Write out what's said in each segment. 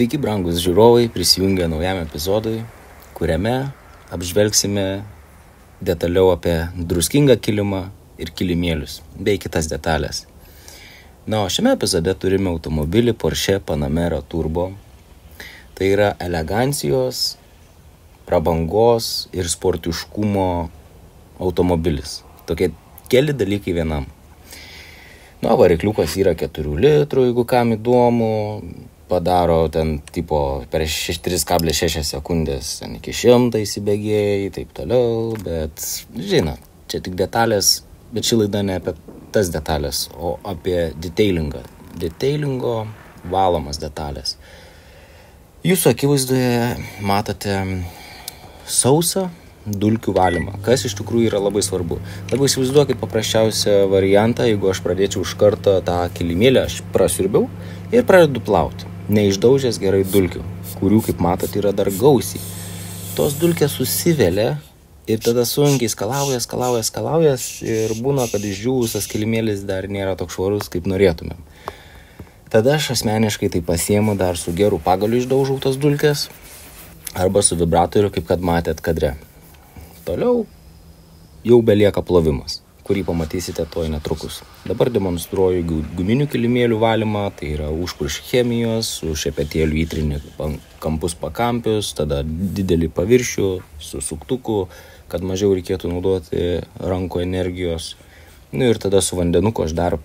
Sveiki, brangus žiūrovai, prisijungę naujam epizodui, kuriame apžvelgsime detaliau apie druskingą kilimą ir kilimėlius, bei kitas detalės. Na, o šiame epizode turime automobilį Porsche Panamera Turbo. Tai yra elegancijos, prabangos ir sportiškumo automobilis. Tokie keli dalykai vienam. Na, varikliukas yra 4 litrų, jeigu kam įdomu, padaro ten tipo per 3,6 sekundės ten iki 100 įsibėgėjai, taip toliau, bet žinot, čia tik detalės, bet ši laida ne apie tas detalės, o apie detailingą. Detailingo valomas detalės. Jūsų akivaizdoje matote sausą dulkių valymą, kas iš tikrųjų yra labai svarbu. Dabar įsivaizduokit paprasčiausią variantą, jeigu aš pradėčiau iš karto tą kilimėlį, aš prasirbiau ir pradedu plauti, neišdaužęs gerai dulkių, kurių, kaip matot, yra dar gausiai. Tos dulkės susivelia ir tada sunkiai skalaujas, skalaujas, skalaujas ir būna, kad išdžiūvusias kilimėlis dar nėra toks švarus, kaip norėtumėm. Tada aš asmeniškai tai pasiemu dar su geru pagaliu išdaužau tas dulkes arba su vibratoriu, kaip kad matėt kadre. Toliau jau belieka plovimas, kurį pamatysite toj netrukus. Dabar demonstruoju guminių kilimėlių valymą, tai yra užpurš chemijos, su šepetėliu įtrinį kampus pakampius, tada didelį paviršių su suktuku, kad mažiau reikėtų naudoti ranko energijos. Nu ir tada su vandenuku aš dar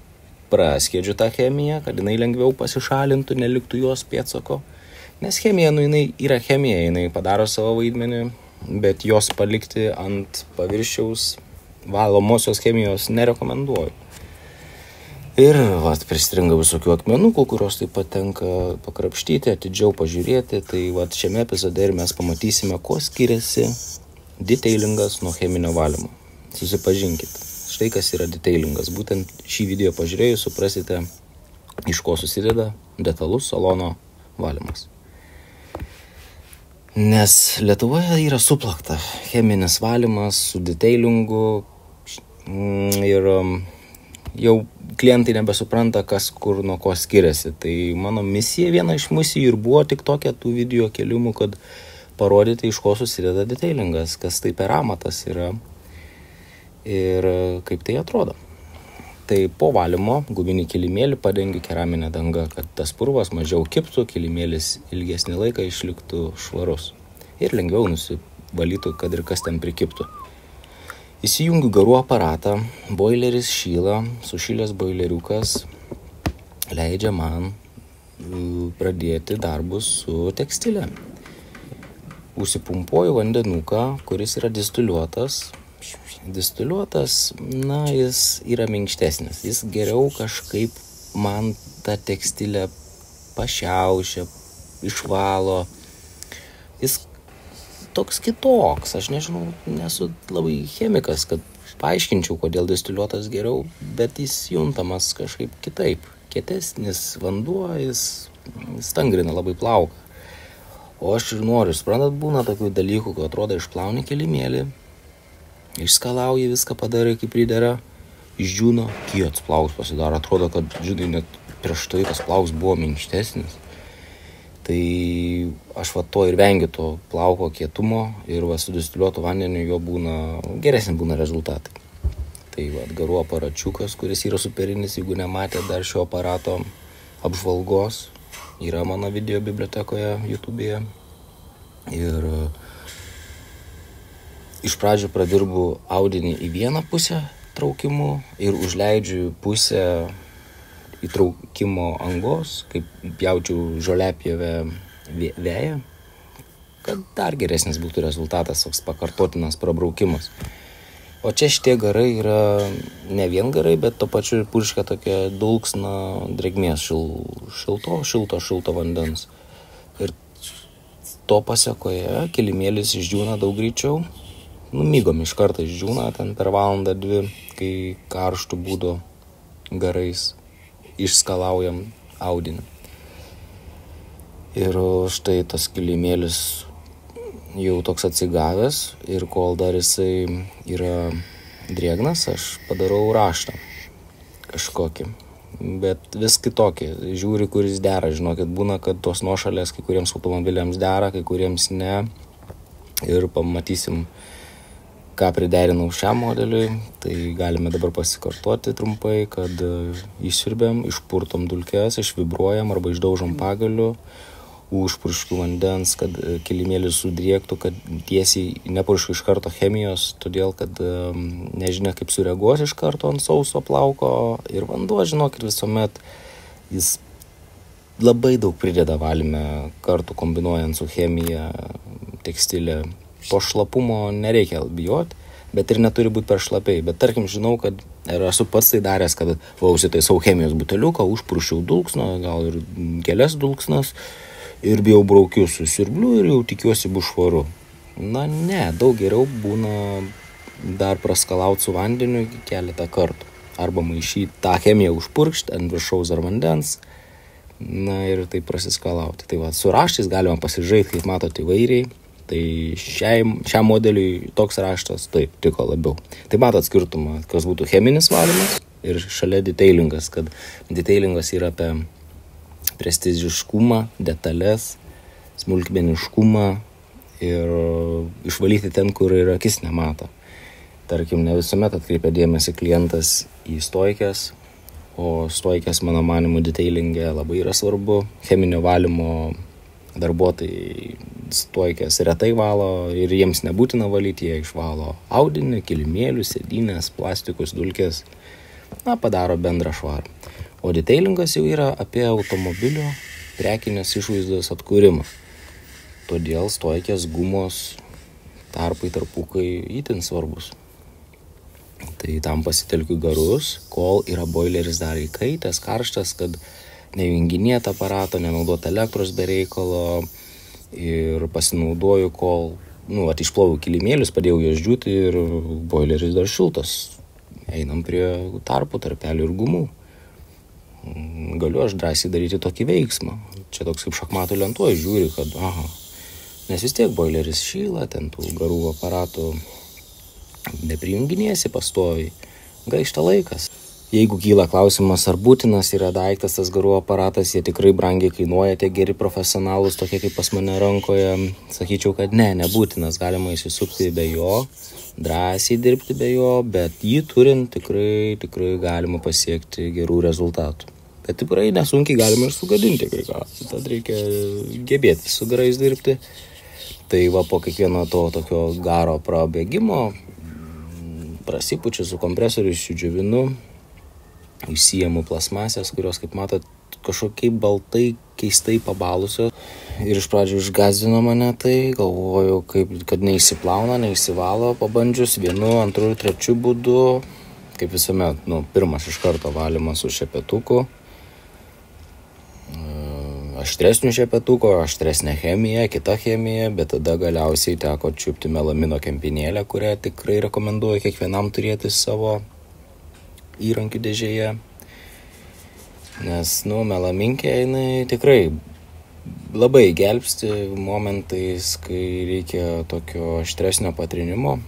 praskėdžiu tą chemiją, kad jinai lengviau pasišalintų, neliktų jos pėtsako. Nes chemija, nu jinai yra chemija, jinai padaro savo vaidmenį, bet jos palikti ant paviršiaus valomosios chemijos nerekomenduoju. Ir vat, pristringa visokių akmenukų, kurios taip pat tenka pakrapštyti, atidžiau pažiūrėti. Tai vat, šiame epizode ir mes pamatysime, kuo skiriasi detailingas nuo cheminio valymo. Susipažinkit. Štai kas yra detailingas. Būtent šį video pažiūrėjus suprasite, iš ko susideda detalus salono valymas. Nes Lietuvoje yra suplakta cheminis valymas su detailingu ir jau klientai nebesupranta, kas kur nuo ko skiriasi. Tai mano misija viena iš misijų ir buvo tik tokia tų video keliumų, kad parodyti, iš ko susideda detailingas, kas tai per amatas yra ir kaip tai atrodo. Tai po valymo guminį kilimėlį padengiu keraminę dangą, kad tas purvas mažiau kiptų, kilimėlis ilgesnį laiką išliktų švarus ir lengviau nusivalytų, kad ir kas ten prikiptų. Įsijungiu garų aparatą, boileris šyla, sušylęs boileriukas leidžia man pradėti darbus su tekstilė. Užsipumpuoju vandenuką, kuris yra distiliuotas, distiliuotas, na, jis yra minkštesnis. Jis geriau kažkaip man tą tekstilę pašiaušia, išvalo. Jis toks kitoks. Aš nežinau, nesu labai chemikas, kad paaiškinčiau, kodėl distiliuotas geriau, bet jis juntamas kažkaip kitaip. Kietesnis vanduo, jis stangrina labai plauką. O aš ir noriu, suprantat, būna tokių dalykų, kad atrodo išplauni kilimėlį, išskalauji viską padarai kaip pridera, išdžiūna, kietas plauks pasidaro, atrodo, kad, žinai, net prieš tai tas plauks buvo minkštesnis. Tai aš va to ir vengiu to plauko kietumo ir va su distiliuotu vandeniu jo būna, geresni būna rezultatai. Tai va garų aparačiukas, kuris yra superinis, jeigu nematė dar šio aparato apžvalgos, yra mano video bibliotekoje YouTube'e. Ir uh, iš pradžių pradirbu audinį į vieną pusę traukimu ir užleidžiu pusę įtraukimo angos, kaip pjaučiau žoliapjėvę vėją, kad dar geresnis būtų rezultatas, toks pakartotinas prabraukimas. O čia šitie garai yra ne vien garai, bet to pačiu ir purškia tokia dulksna drėgmės šil, šilto, šilto, šilto vandens. Ir to pasiekoje kilimėlis išdžiūna daug greičiau, numygom iš karto išdžiūna ten per valandą dvi, kai karštų būdo garais išskalaujam audinį. Ir štai tas kilimėlis jau toks atsigavęs ir kol dar jisai yra drėgnas, aš padarau raštą kažkokį. bet vis kitokį. Žiūri, kuris dera. Žinokit, būna, kad tos nuošalės kai kuriems automobiliams dera, kai kuriems ne. Ir pamatysim, ką priderinau šiam modeliui. Tai galime dabar pasikartoti trumpai, kad išsirbėm, išpurtom dulkes, išvibruojam arba išdaužom pagaliu užpurškiu vandens, kad e, kilimėlis sudriektų, kad tiesiai nepurškiu iš karto chemijos, todėl kad nežinia kaip sureaguos iš karto ant sauso plauko ir vanduo, žinokit, visuomet jis labai daug prideda valyme kartu kombinuojant su chemija, tekstilė. To šlapumo nereikia bijoti, bet ir neturi būti per šlapiai. Bet tarkim, žinau, kad ir esu pats tai daręs, kad vausi tai savo chemijos buteliuką, užprušiau dulksną, gal ir kelias dulksnas ir jau braukiu su siurbliu ir jau tikiuosi bus švaru. Na ne, daug geriau būna dar praskalauti su vandeniu keletą kartų. Arba maišyti tą chemiją užpurkšti ant viršaus ar vandens. Na ir tai prasiskalauti. Tai va, su raštais galima pasižaisti, kaip matote, įvairiai. Tai šiai, šiam modeliui toks raštas taip tiko labiau. Tai matot skirtumą, kas būtų cheminis valymas ir šalia detailingas, kad detailingas yra apie prestižiškumą, detalės, smulkmeniškumą ir išvalyti ten, kur ir akis nemato. Tarkim, ne visuomet atkreipia dėmesį klientas į stoikės, o stoikės, mano manimu, detailingė labai yra svarbu. Cheminio valymo darbuotojai stoikės retai valo ir jiems nebūtina valyti, jie išvalo audinį, kilimėlius, sėdynės, plastikus, dulkės, na, padaro bendrą švarą. O detailingas jau yra apie automobilio prekinės išvaizdos atkūrimą. Todėl stojkės gumos tarpai tarpukai įtin svarbus. Tai tam pasitelkiu garus, kol yra boileris dar įkaitęs, karštas, kad nejunginėt aparato, nenaudot elektros be reikalo ir pasinaudoju, kol, nu, at išploviau kilimėlius, padėjau juos džiūti ir boileris dar šiltas. Einam prie tarpų, tarpelių ir gumų galiu aš drąsiai daryti tokį veiksmą. Čia toks kaip šachmatų lentuoje žiūri, kad, aha, nes vis tiek boileris šyla, ten tų garų aparatų neprijunginėsi pastoviai, gaišta laikas. Jeigu kyla klausimas, ar būtinas yra daiktas tas garų aparatas, jie tikrai brangiai kainuoja, tie geri profesionalus, tokie kaip pas mane rankoje, sakyčiau, kad ne, nebūtinas, galima įsisukti be jo, drąsiai dirbti be jo, bet jį turint tikrai, tikrai galima pasiekti gerų rezultatų. Bet tikrai nesunkiai galima ir sugadinti kai ką. Tad reikia gebėti su garais dirbti. Tai va po kiekvieno to tokio garo prabėgimo prasipučiu su kompresoriu, išsidžiovinu, įsijėmu plasmasės, kurios, kaip matot, kažkokiai baltai, keistai pabalusios. Ir iš pradžių išgazdino mane tai, galvojau, kaip, kad neįsiplauna, neįsivalo, pabandžius vienu, antru, trečiu būdu. Kaip visuomet, nu, pirmas iš karto valymas su šepetuku aštresnių šepetuko, aštresnė chemija, kita chemija, bet tada galiausiai teko čiupti melamino kempinėlę, kurią tikrai rekomenduoju kiekvienam turėti savo įrankių dėžėje. Nes, nu, melaminkė jinai tikrai labai gelbsti momentais, kai reikia tokio aštresnio patrinimo.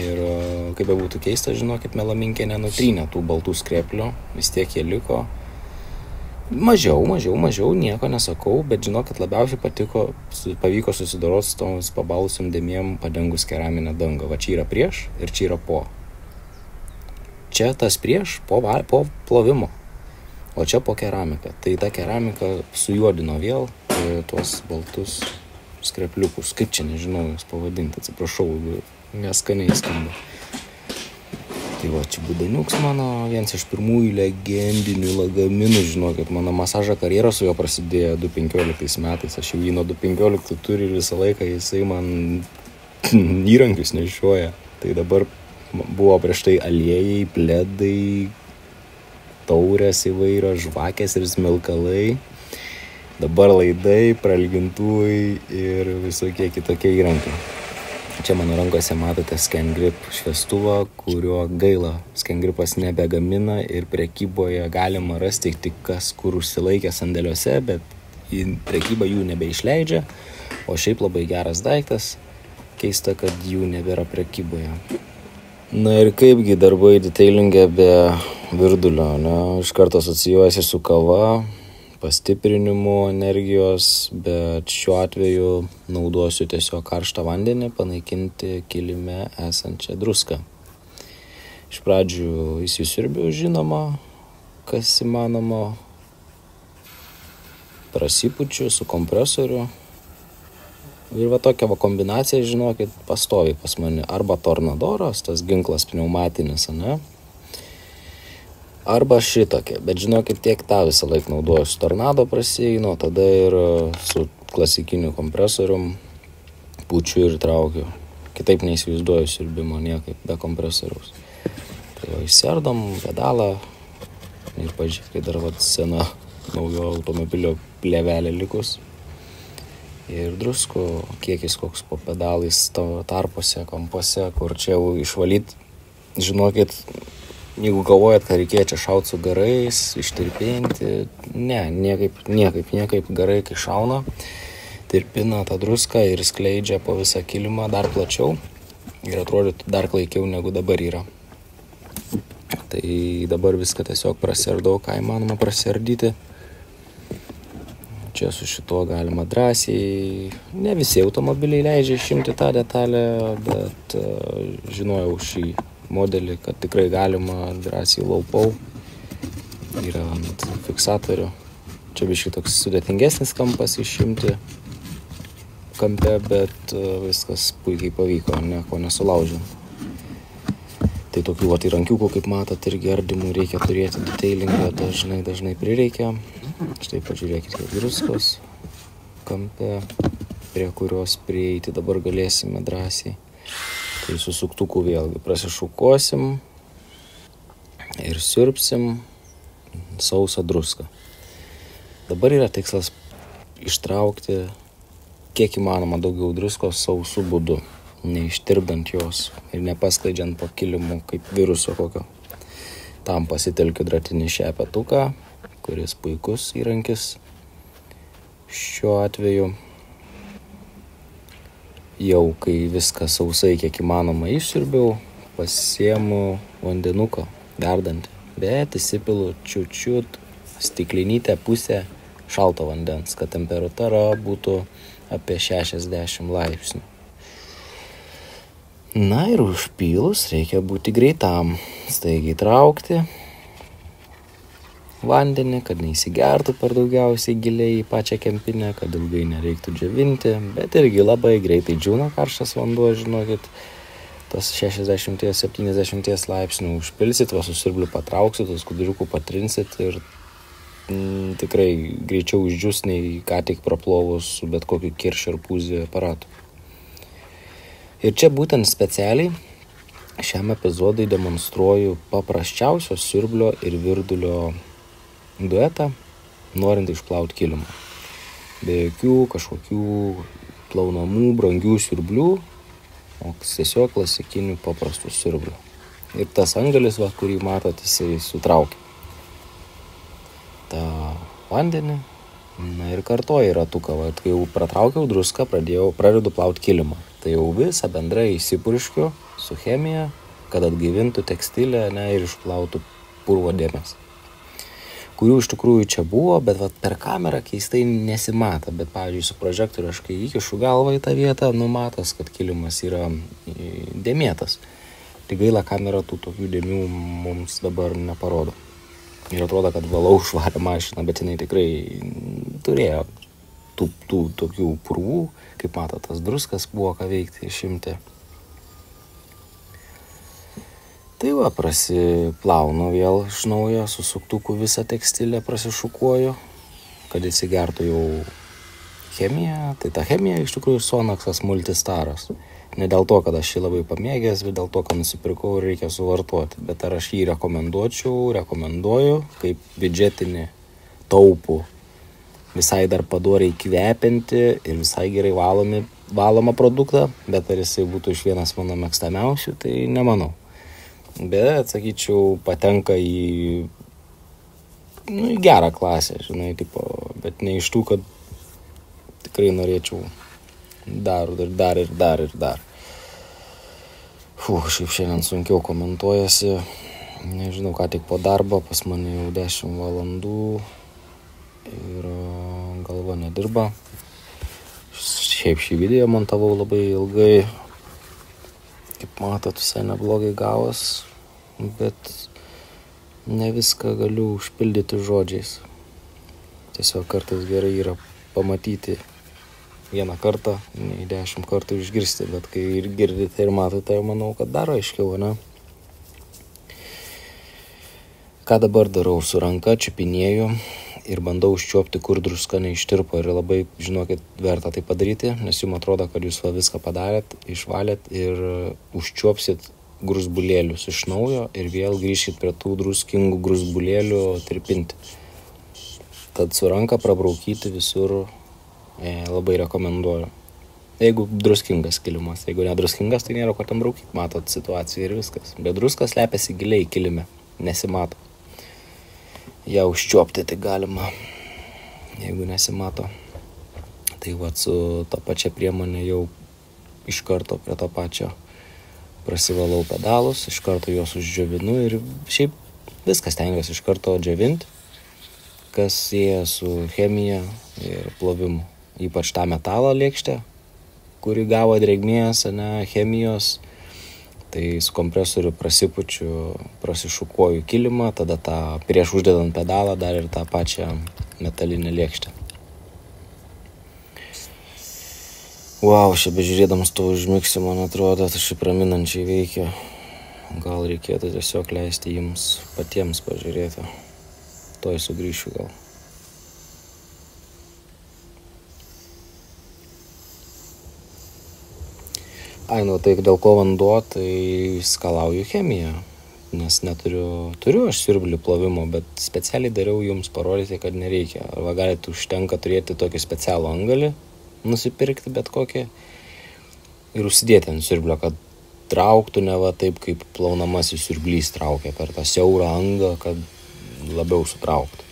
Ir kaip be būtų keista, žinokit, melaminkė nenutrynė tų baltų skreplių, vis tiek jie liko. Mažiau, mažiau, mažiau, nieko nesakau, bet žinau, kad labiausiai patiko, pavyko susidoroti su toms pabalusiam dėmėm padengus keraminę dangą. Va čia yra prieš ir čia yra po. Čia tas prieš, po, po plovimo, o čia po keramiką. Tai ta keramika sujuodino vėl e, tuos baltus skrepliukus. Kaip čia nežinau jūs pavadinti, atsiprašau, neskaniai skamba. Tai va, čia Budaniuks mano, vienas iš pirmųjų legendinių lagaminų, žinokit, mano masažo karjera su juo prasidėjo 2015 metais, aš jau jį nuo 2015 turiu ir visą laiką jisai man įrankius nešioja. Tai dabar buvo prieš tai aliejai, pledai, taurės įvairios, žvakės ir smilkalai. Dabar laidai, pralgintuvai ir visokie kitokie įrankiai. Čia mano rankose matote ScanGrip šviestuvą, kurio gaila ScanGripas nebegamina ir prekyboje galima rasti tik kas kur užsilaikė sandėliuose, bet į prekybą jų nebeišleidžia, o šiaip labai geras daiktas, keista, kad jų nebėra prekyboje. Na ir kaipgi darbai detailingė be virdulio, ne, iš karto asocijuojasi su kava, pastiprinimu energijos, bet šiuo atveju naudosiu tiesiog karštą vandenį panaikinti kilime esančią druską. Iš pradžių įsisirbiu, žinoma, kas įmanoma, prasipučiu su kompresoriu. Ir va tokia va kombinacija, žinokit, pastovi pas mane. Arba tornadoras, tas ginklas pneumatinis, ne? Arba šitokia. Bet žinokit, tiek tą visą laiką naudoju. Su tornado prasieinu, tada ir su klasikiniu kompresorium pučiu ir traukiu. Kitaip neįsivaizduoju sirbimo niekaip be kompresoriaus. Tai va, išsiardom pedalą ir pažiūrėk, kai dar va sena naujo automobilio plėvelė likus. Ir druskų kiekis koks po pedalais tavo tarpuose, kampuose, kur čia jau išvalyt, žinokit, jeigu galvojat, kad reikėjo čia šauti su garais, ištirpinti, ne, niekaip, niekaip, niekaip garai, kai šauna, tirpina tą druską ir skleidžia po visą kilimą dar plačiau ir atrodytų dar klaikiau negu dabar yra. Tai dabar viską tiesiog prasiardau, ką įmanoma prasiardyti čia su šituo galima drąsiai, ne visi automobiliai leidžia išimti tą detalę, bet uh, žinojau šį modelį, kad tikrai galima drąsiai laupau. Yra ant fiksatorių. Čia biškai toks sudėtingesnis kampas išimti kampe, bet uh, viskas puikiai pavyko, nieko nesulaužiau. Tai tokių vat įrankiukų, kaip matot, irgi ardymų reikia turėti, detailingą dažnai, dažnai prireikia. Štai pažiūrėkite, kiek druskos kampe, prie kurios prieiti dabar galėsime drąsiai. Tai su suktuku vėlgi prasišukuosim ir sirpsim sausą druską. Dabar yra tikslas ištraukti kiek įmanoma daugiau druskos sausų būdu, neištirpdant jos ir nepaskleidžiant po kilimu kaip viruso kokio. Tam pasitelkiu dratinį šepetuką, kuris puikus įrankis šiuo atveju. Jau kai viską sausai kiek įmanoma išsirbiau, pasiemu vandenuką verdantį, bet įsipilu čiučiut stiklinytę pusę šalto vandens, kad temperatūra būtų apie 60 laipsnių. Na ir užpylus reikia būti greitam, staigiai traukti vandenį, kad neįsigertų per daugiausiai giliai į pačią kempinę, kad ilgai nereiktų džiovinti, bet irgi labai greitai džiūna karštas vanduo, žinokit, tas 60-70 laipsnių užpilsit, va susirbliu patrauksit, tos kudriukų patrinsit ir mm, tikrai greičiau išdžius nei ką tik praplovus su bet kokiu kiršio ar pūzį aparatu. Ir čia būtent specialiai šiam epizodui demonstruoju paprasčiausio siurblio ir virdulio duetą, norint išplauti kilimą. Be jokių kažkokių plaunamų, brangių siurblių, o tiesiog klasikinių paprastų siurblių. Ir tas angelis, va, kurį matot, jisai sutraukia tą vandenį. Na ir kartoja ratuką, va, kai jau pratraukiau druską, pradėjau, pradedu plauti kilimą. Tai jau visą bendrai įsipurškiu su chemija, kad atgaivintų tekstilę ne, ir išplautų purvo dėmes kurių iš tikrųjų čia buvo, bet vat, per kamerą keistai nesimato. Bet, pavyzdžiui, su prožektoriu aš kai įkišu galvą į tą vietą, numatas, kad kilimas yra dėmėtas. Tai gaila kamera tų tokių dėmių mums dabar neparodo. Ir atrodo, kad valau švarę mašiną, bet jinai tikrai turėjo tų, tų tokių purvų, kaip matot, tas druskas buvo ką veikti, išimti. Tai va, prasiplaunu vėl iš naujo, su suktuku visą tekstilę prasišukuoju, kad įsigertų jau chemija. Tai ta chemija iš tikrųjų Sonaksas multistaras. Ne dėl to, kad aš jį labai pamėgęs, bet dėl to, kad nusipirkau ir reikia suvartoti. Bet ar aš jį rekomenduočiau, rekomenduoju kaip biudžetinį taupų, visai dar padoriai kvepinti ir visai gerai valomi, valomą produktą, bet ar jisai būtų iš vienas mano mėgstamiausių, tai nemanau bet, sakyčiau, patenka į, nu, į gerą klasę, žinai, tipo, bet ne iš tų, kad tikrai norėčiau dar ir dar ir dar ir dar. Fū, šiaip šiandien sunkiau komentuojasi, Nežinau, ką tik po darbo, pas mane jau 10 valandų ir galva nedirba. Šiaip šį video montavau labai ilgai. Kaip matot, visai neblogai gavos, bet ne viską galiu užpildyti žodžiais. Tiesiog kartais gerai yra pamatyti vieną kartą, nei dešimt kartų išgirsti, bet kai ir girdite ir matote, manau, kad daro aiškiau, ne? Ką dabar darau su ranka, čiupinėju ir bandau užčiuopti, kur druska neištirpo ir labai, žinokit, verta tai padaryti, nes jums atrodo, kad jūs va viską padarėt, išvalėt ir užčiuopsit grusbulėlius iš naujo ir vėl grįžkit prie tų druskingų grusbulėlių tirpinti. Tad su ranka prabraukyti visur E, labai rekomenduoju. Jeigu druskingas kilimas, jeigu nedruskingas, tai nėra ko tam braukyti, matot situaciją ir viskas. Bet druskas lepiasi giliai kilime, nesimato. Ja užčiopti tai galima, jeigu nesimato. Tai va su ta pačia priemonė jau iš karto prie to pačio prasivalau pedalus, iš karto juos uždžiovinu ir šiaip viskas tengiuosi iš karto džiovinti, kas sieja su chemija ir plovimu ypač tą metalo lėkštę, kuri gavo drėgmės, ne, chemijos. Tai su kompresoriu prasipučiu, prasišukuoju kilimą, tada tą prieš uždedant pedalą dar ir tą pačią metalinę lėkštę. Wow, čia bežiūrėdamas to užmigsi, man atrodo, tai šiaip raminančiai veikia. Gal reikėtų tiesiog leisti jums patiems pažiūrėti. Toj sugrįšiu gal. Ai, nu tai dėl ko vanduo, tai skalauju chemiją, nes neturiu, turiu aš siurblių plovimo, bet specialiai dariau jums parodyti, kad nereikia. Arba galite užtenka turėti tokį specialų angalį, nusipirkti bet kokį ir užsidėti ant siurblio, kad trauktų ne va taip, kaip plaunamasis siurblys traukia per tą siaurą angą, kad labiau sutrauktų.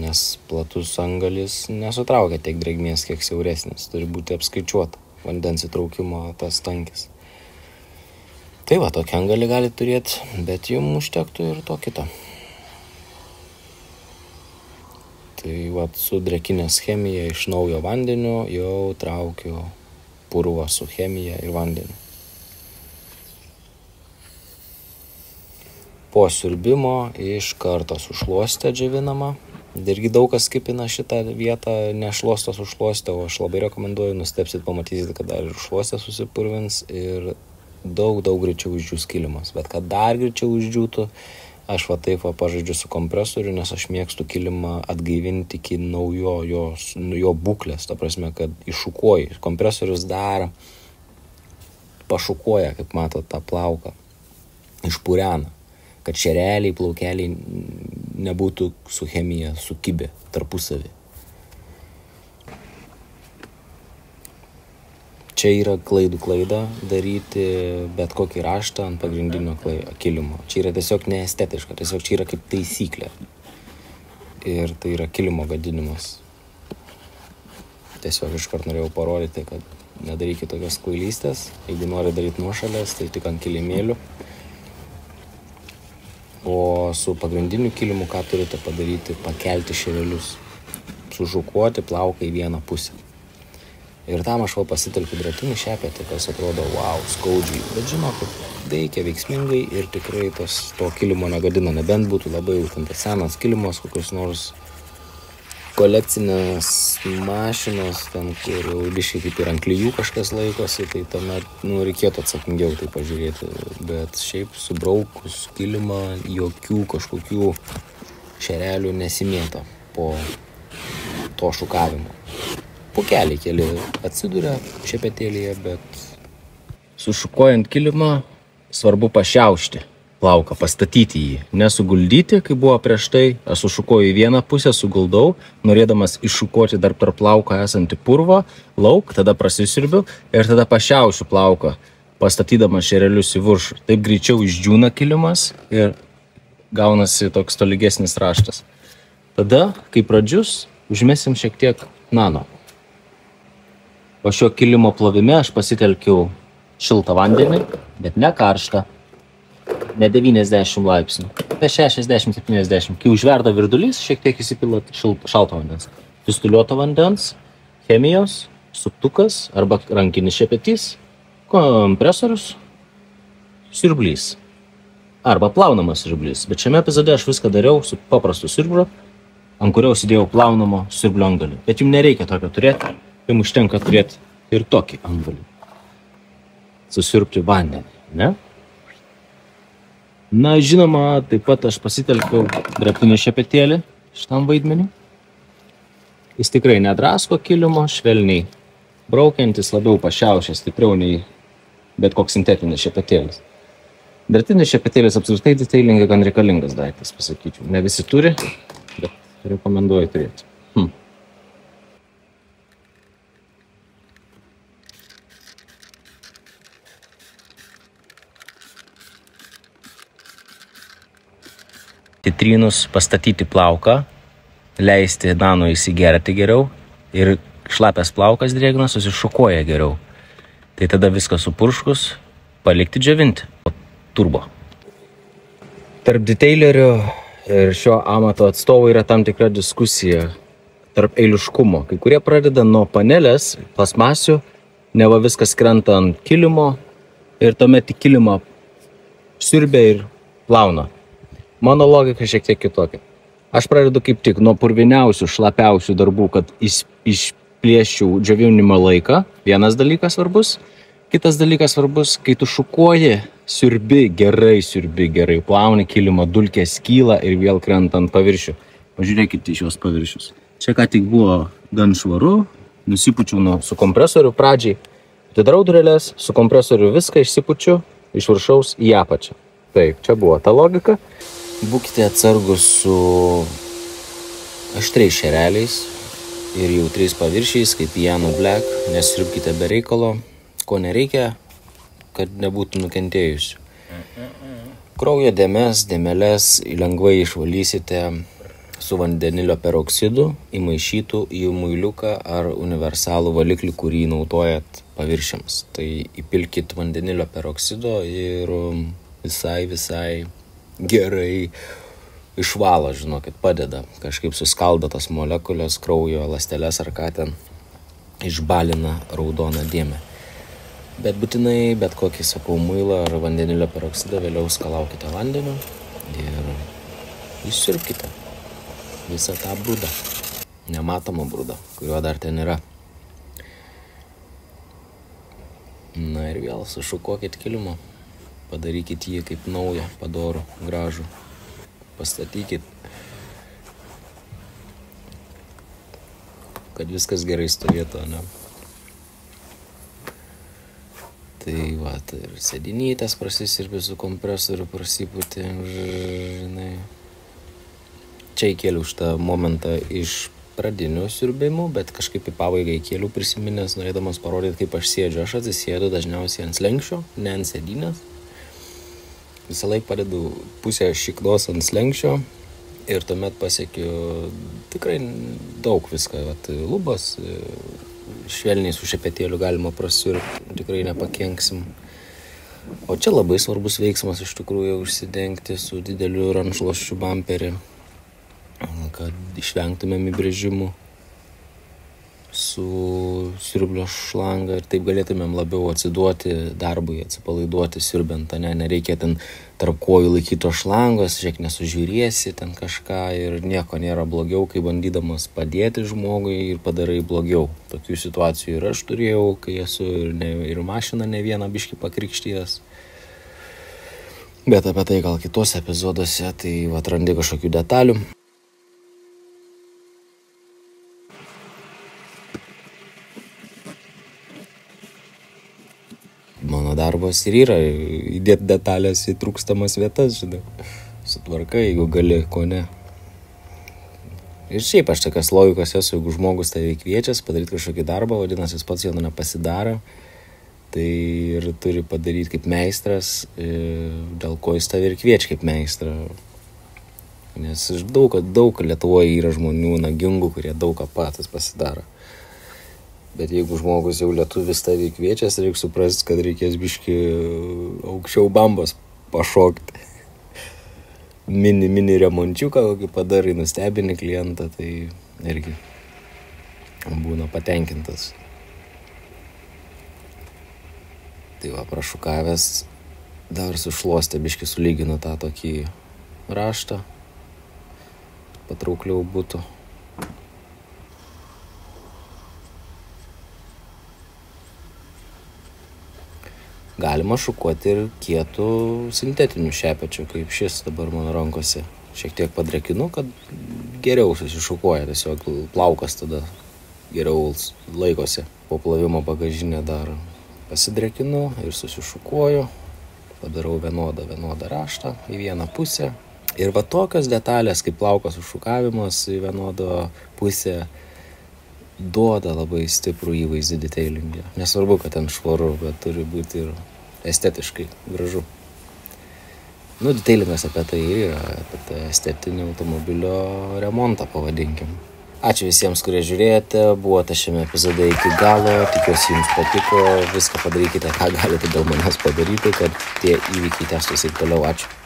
Nes platus angalis nesutraukia tiek drėgmės, kiek siauresnis, turi būti apskaičiuota vandens įtraukimo tas tankis. Tai va, tokią angalį gali turėti, bet jums užtektų ir to kito. Tai va, su drekinės chemija iš naujo vandeniu jau traukiu purvą su chemija ir vandeniu. Po siurbimo iš karto sušluostę džiavinama irgi daug kas skipina šitą vietą nešluostos užšluostę o aš labai rekomenduoju nustebsit pamatysit kad dar ir užšluostė susipurvins ir daug daug greičiau išdžius kilimas bet kad dar greičiau išdžiūtų aš va taip va pažaidžiu su kompresoriu nes aš mėgstu kilimą atgaivinti iki naujo nu, jo būklės. Ta prasme kad iššukuoji. Kompresorius dar pašukuoja kaip matot tą plauką. Išpurena kad šereliai plaukeliai nebūtų su chemija sukibę tarpusavį. Čia yra klaidų klaida daryti bet kokį raštą ant pagrindinio kilimo. Čia yra tiesiog neestetiška, tiesiog čia yra kaip taisyklė. Ir tai yra kilimo gadinimas. Tiesiog iškart norėjau parodyti, kad nedarykite tokios kvailystės. Jeigu nori daryti nuošalės, tai tik ant kilimėlių o su pagrindiniu kilimu ką turite padaryti pakelti šerelius sužukuoti plauką į vieną pusę. Ir tam aš va pasitelkiu dratinį šepetį kas atrodo vau skaudžiai. Bet žinokit veikia veiksmingai ir tikrai tas to kilimo negadina. Nebent būtų labai jau ten tas senas kilimas kokios nors kolekcinės mašinos, ten kur jau biškai kaip ir ant klyjų kažkas laikosi, tai tuomet nu, reikėtų atsakingiau tai pažiūrėti. Bet šiaip subraukus kilimą jokių kažkokių šerelių nesimėta po to šukavimo. Pukeliai keli atsiduria šepetėlėje, bet sušukuojant kilimą svarbu pašiaušti plauką, pastatyti jį, nesuguldyti, kaip buvo prieš tai, aš sušukoju į vieną pusę, suguldau, norėdamas iššukoti dar per plauką esantį purvą, lauk, tada prasisirbiu ir tada pašiaušiu plauką, pastatydamas šerelius į viršų. Taip greičiau išdžiūna kilimas ir gaunasi toks tolygesnis raštas. Tada, kai pradžius, užmesim šiek tiek nano. Po šio kilimo plovime aš pasitelkiau šiltą vandenį, bet ne karštą ne 90 laipsnių, apie 60-70. Kai užverda virdulys, šiek tiek įsipila šalto vandens. Pistuliuoto vandens, chemijos, suktukas arba rankinis šepetys, kompresorius, siurblys. Arba plaunamas siurblys. Bet šiame epizode aš viską dariau su paprastu siurbru, ant kurio įsidėjau plaunamo siurblio angalį. Bet jums nereikia tokio turėti, jums užtenka turėti ir tokį angalį. Susirpti vandenį, ne? Na, žinoma, taip pat aš pasitelkiau draptinį šepetėlį šitam vaidmeniu. Jis tikrai nedrasko kilimo, švelniai braukiantis, labiau pašiaušia stipriau nei bet koks sintetinis šepetėlis. Dirbtinis šepetėlis apskritai detailingai gan reikalingas daiktas, pasakyčiau. Ne visi turi, bet rekomenduoju turėti. Citrinus pastatyti plauką, leisti nano įsigerti geriau ir šlapės plaukas drėgnas susišukuoja geriau. Tai tada viską supurškus, palikti džiovinti. Turbo. Tarp detailerio ir šio amato atstovų yra tam tikra diskusija tarp eiliškumo. Kai kurie pradeda nuo panelės, plasmasių, neva viskas krenta ant kilimo ir tuomet į kilimą siurbia ir plauna. Mano logika šiek tiek kitokia. Aš pradedu kaip tik nuo purviniausių, šlapiausių darbų, kad iš, išplėščiau džiovinimo laiką. Vienas dalykas svarbus. Kitas dalykas svarbus, kai tu šukuoji, siurbi gerai, siurbi gerai, plauni kilimą, dulkės kyla ir vėl krenta ant paviršių. Pažiūrėkite į šios paviršius. Čia ką tik buvo gan švaru, nusipučiau nuo, su kompresoriu pradžiai. Atidarau durelės, su kompresoriu viską išsipučiu iš viršaus į apačią. Taip, čia buvo ta logika. Būkite atsargus su aštriais šereliais ir jautriais paviršiais, kaip piano black, nesirpkite be reikalo, ko nereikia, kad nebūtų nukentėjusių. Kraujo dėmes, dėmelės lengvai išvalysite su vandenilio peroksidu įmaišytų į muiliuką ar universalų valiklį, kurį naudojat paviršiams. Tai įpilkit vandenilio peroksido ir visai, visai gerai išvalo, žinokit, padeda. Kažkaip suskaldo tas molekulės, kraujo, ląsteles ar ką ten išbalina raudoną dėmę. Bet būtinai, bet kokį, sakau, muilą ar vandenilio peroksidą vėliau skalaukite vandeniu ir išsirpkite visą tą brūdą, nematomą brūdą, kurio dar ten yra. Na ir vėl sušukuokit kilimą, padarykit jį kaip naują, padorų, gražų, pastatykit, kad viskas gerai stovėtų, ne? Tai va, tai ir sėdinytės prasisirbi su kompresoriu, prasipūtė, žinai. Čia įkėliau už tą momentą iš pradinių siurbimų, bet kažkaip į pabaigą įkėliau prisiminęs, norėdamas parodyti, kaip aš sėdžiu. Aš atsisėdu dažniausiai ant slengščio, ne ant sėdynės. Visą laiką padedu pusę šiknos ant slengščio ir tuomet pasiekiu tikrai daug viską. Vat, lubas, švelniai su šepetėliu galima prasiurbti, tikrai nepakenksim. O čia labai svarbus veiksmas iš tikrųjų užsidengti su dideliu ranšluoščiu bumperį, kad išvengtumėm įbrėžimų su siurblio šlanga ir taip galėtumėm labiau atsiduoti darbui, atsipalaiduoti siurbiant, ne, nereikia ten tarp kojų laikyto šlangos, žiūrėk, nesužiūrėsi ten kažką ir nieko nėra blogiau, kai bandydamas padėti žmogui ir padarai blogiau. Tokių situacijų ir aš turėjau, kai esu ir, ne, ir mašiną ne vieną biški pakrikštyjas. Bet apie tai gal kitose epizoduose, tai atrandi kažkokių detalių. Mano darbas ir yra įdėti detalės į trūkstamas vietas, žinai. Sutvarkai, jeigu gali, ko ne. Ir šiaip aš tokias logikos esu, jeigu žmogus tave kviečia padaryti kažkokį darbą, vadinasi, jis pats jo nepasidaro, tai ir turi padaryti kaip meistras, e, dėl ko jis tave ir kviečia kaip meistrą. Nes daug, daug Lietuvoje yra žmonių nagingų, kurie daug ką patys pasidaro. Bet jeigu žmogus jau lietuvis tavį kviečiasi, reikia suprasti, kad reikės biški aukščiau bambos pašokti. Mini, mini remončiuką, kokį padarai, nustebini klientą, tai irgi būna patenkintas. Tai va, prašukavęs, dar sušluostė, biški sulygino tą tokį raštą, patraukliau būtų. Galima šukuoti ir kietų sintetinių šepečių, kaip šis dabar mano rankose. Šiek tiek padrekinu, kad geriau susišukuoja, tiesiog plaukas tada geriau laikosi. Po plovimo bagažinę dar pasidrekinu ir susišukuoju, padarau vienodą, vienodą raštą į vieną pusę. Ir va tokios detalės kaip plaukas užšukavimas į vienodą pusę duoda labai stiprų įvaizdį detailingą. Nesvarbu, kad ten švaru, bet turi būti ir estetiškai gražu. Nu, detailingas apie tai yra, apie tą estetinį automobilio remontą, pavadinkim. Ačiū visiems, kurie žiūrėjote, buvote šiame epizode iki galo, tikiuosi jums patiko, viską padarykite, ką galite dėl manęs padaryti, kad tie įvykiai tęstųsi ir toliau. Ačiū.